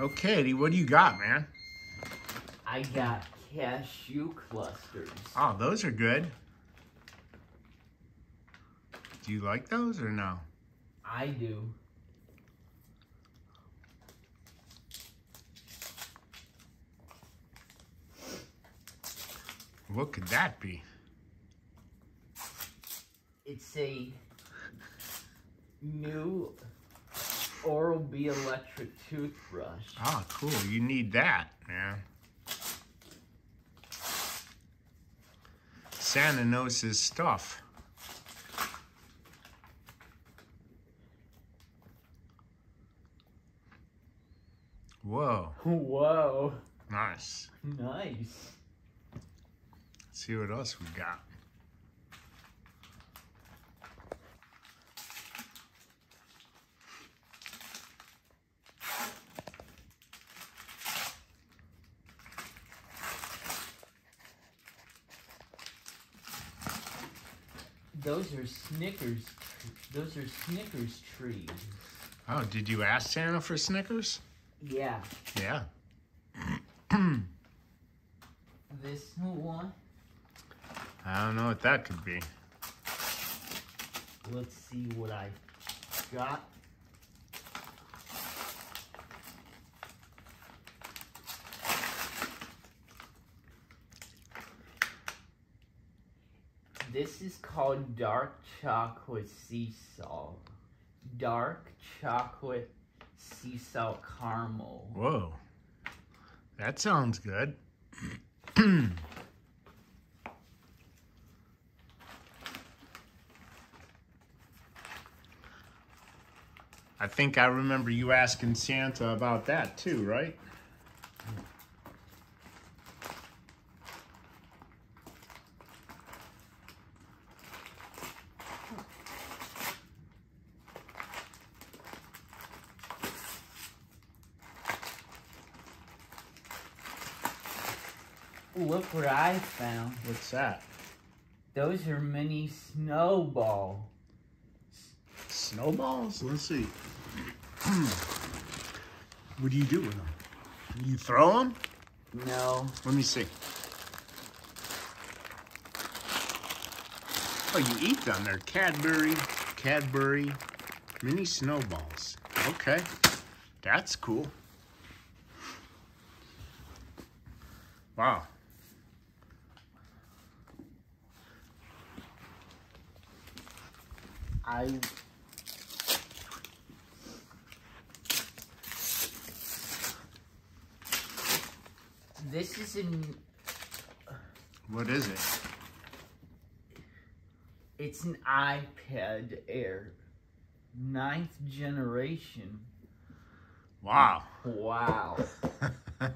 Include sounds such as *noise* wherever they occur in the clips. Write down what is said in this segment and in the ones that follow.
Okay, Eddie, what do you got, man? I got cashew clusters. Oh, those are good. Do you like those or no? I do. What could that be? It's a new Oral-B electric toothbrush. Oh, cool. You need that, man. Santa knows his stuff. Whoa, Whoa. nice. Nice. Let's see what else we got. Those are Snickers. Those are Snickers trees. Oh, did you ask Santa for Snickers? Yeah. Yeah. *clears throat* This one. I don't know what that could be. Let's see what I got. This is called dark chocolate sea salt. Dark chocolate sea salt caramel. Whoa. That sounds good. *clears throat* I think I remember you asking Santa about that too, right? Look what I found. What's that? Those are mini snowball. Snowballs? Let's see. *clears throat* what do you do with them? You throw them? No. Let me see. Oh, you eat them. They're Cadbury, Cadbury mini snowballs. Okay. That's cool. Wow. I This is an What is it? it's an iPad Air. Ninth generation. Wow. Wow. Got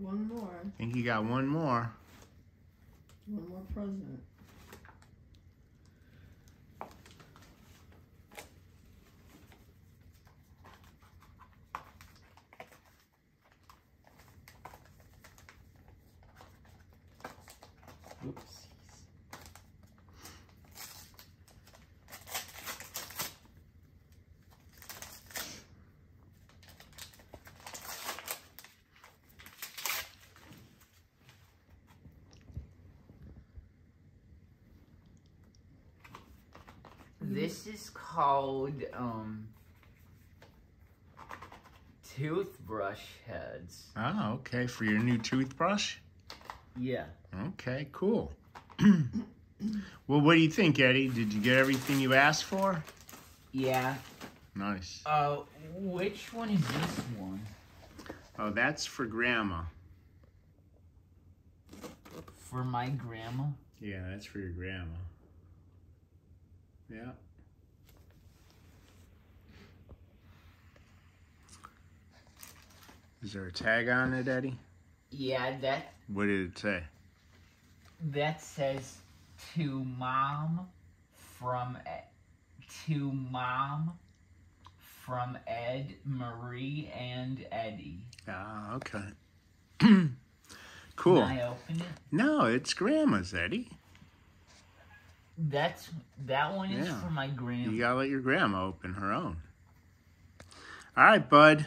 one more. I think you got one more. One more present. Oopsies. This is called um toothbrush heads. Oh, okay. For your new toothbrush? Yeah. Okay, cool. *clears throat* well, what do you think, Eddie? Did you get everything you asked for? Yeah. Nice. Uh which one is this one? Oh, that's for Grandma. For my grandma? Yeah, that's for your grandma. Yeah. Is there a tag on it, Eddie? Yeah, that What did it say? that says to mom from to mom from Ed, Marie, and Eddie. Ah, okay. *clears throat* cool. Can I open it? No, it's Grandma's, Eddie. That's that one is Yeah. for my grandma. You gotta let your grandma open her own. All right, bud.